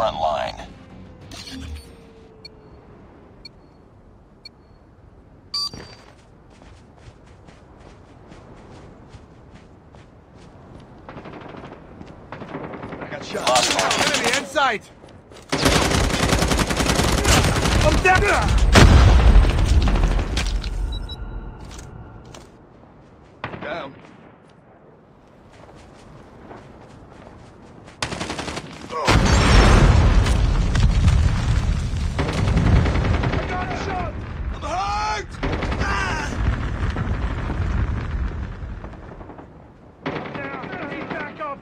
front line. I got shot. Lost Enemy in sight. I'm down. Down. I got a shot. I'm hurt. Ah! Down. Need backup.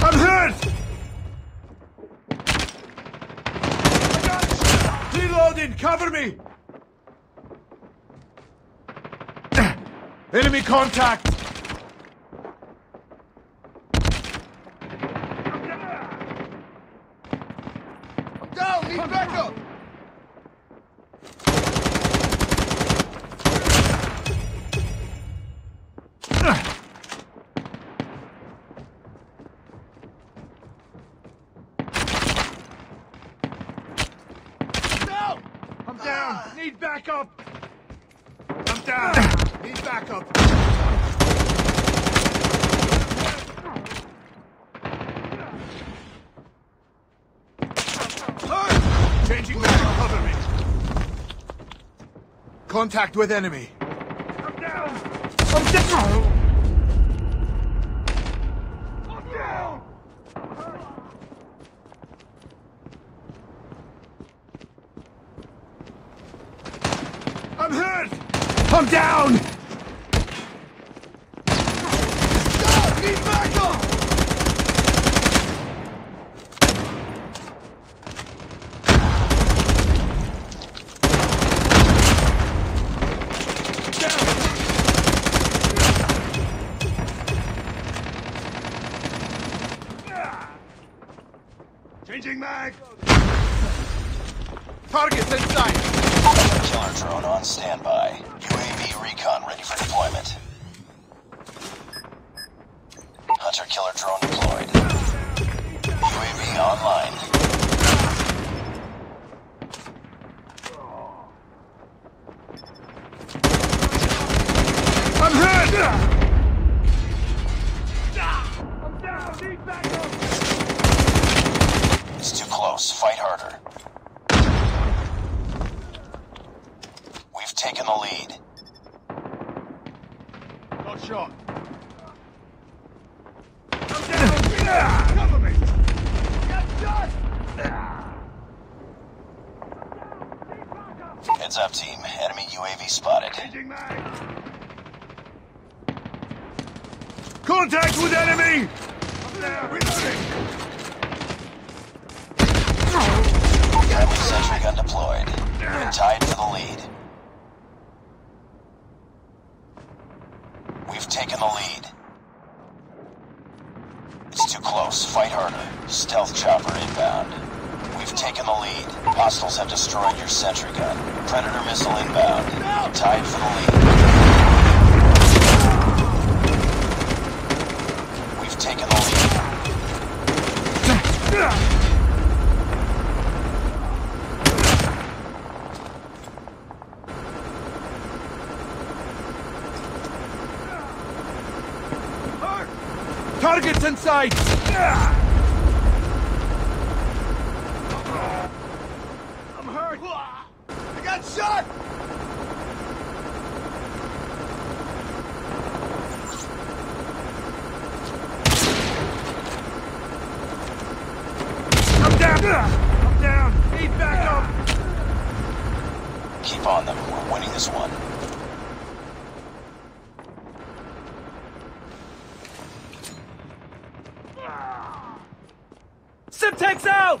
I'm hurt! I got it! Reloading! Cover me! Enemy contact! Down! Need backup! down! I'm down! Need backup! I'm down! Need backup! Changing mag, cover me! Contact with enemy! I'm down! I'm down! I'm down! I'm hurt! I'm down! Stop! Need backup! Down! Changing mag! Targets in sight! Killer drone on standby. UAV recon ready for deployment. Hunter killer drone deployed. UAV online. I'm hurt! I'm down! Need backup! It's too close. Fight harder. Taken the lead. Got shot. I'm down! Cover me! Got shot! Heads up, team. Enemy UAV spotted. Contact with enemy! I'm down! Reloading! Friendly sentry gun deployed. We're tied for the lead. We've taken the lead. It's too close. Fight harder. Stealth chopper inbound. We've taken the lead. Hostiles have destroyed your sentry gun. Predator missile inbound. Tied for the lead. We've taken the lead. In sight! I'm hurt! I got shot! I'm down! I'm down! Need backup! Keep on them. We're winning this one. Semtex out!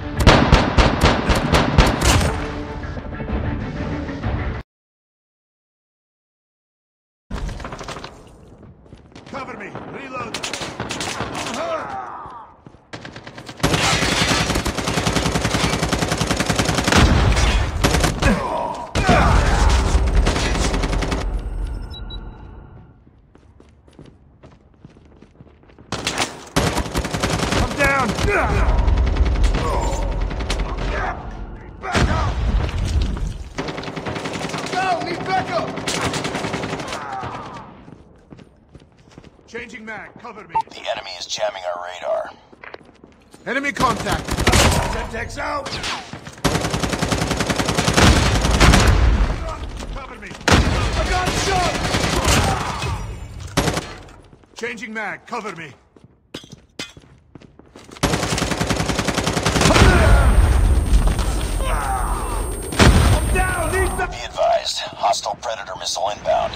cover me. The enemy is jamming our radar. Enemy contact. Semtex out. Cover me. I got shot. Changing mag. Cover me. I'm down. Be advised, hostile Predator missile inbound.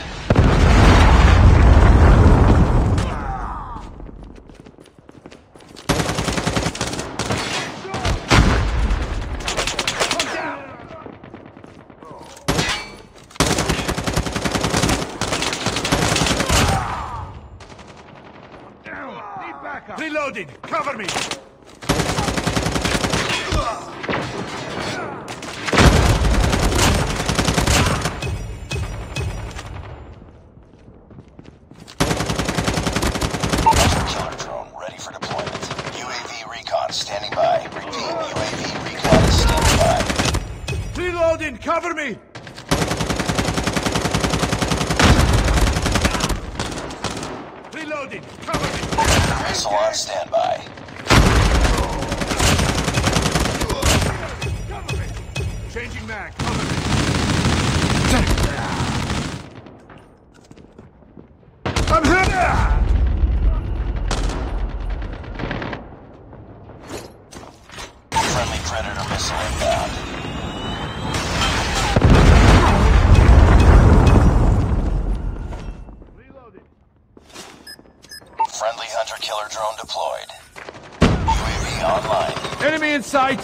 Down. Need backup. Reloading. Cover me. UAV recon standing by. Reloading. Cover me. Predator missile inbound. Friendly Hunter killer drone deployed. UAV online. Enemy in sight.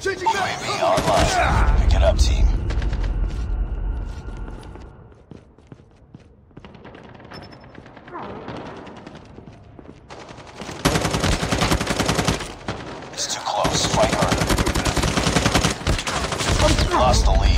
UAV online. Pick it up, team. It's too close. Fight harder. Lost the lead.